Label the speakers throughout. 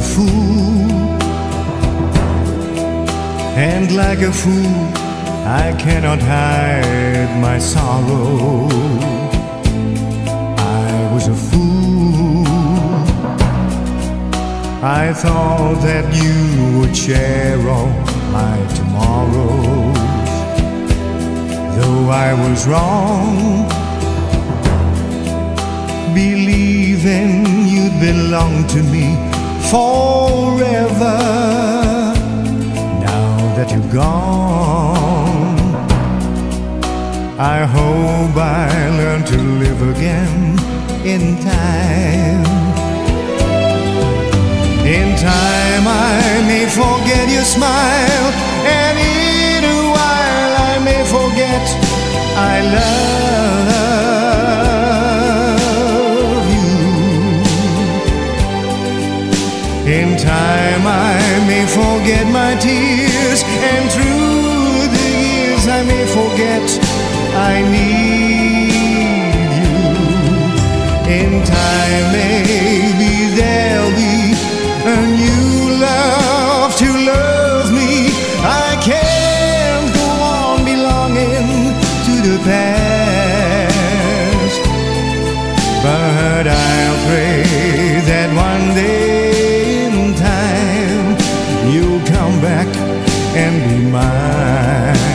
Speaker 1: fool. And like a fool, I cannot hide my sorrow. I was a fool. I thought that you would share all my tomorrows. Though I was wrong, believing you'd belong to me forever. Now that you're gone, I hope I learn to live again in time. In time, I may forget your smile, time, I may forget my tears, and through the years, I may forget I need you. In time, maybe there'll be a new love to love me. I can't go on belonging to the past, but I'll pray that one day back and be mine.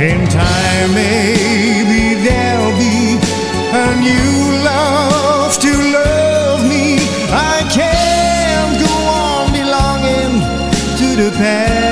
Speaker 1: In time, maybe there'll be a new love to love me. I can't go on belonging to the past.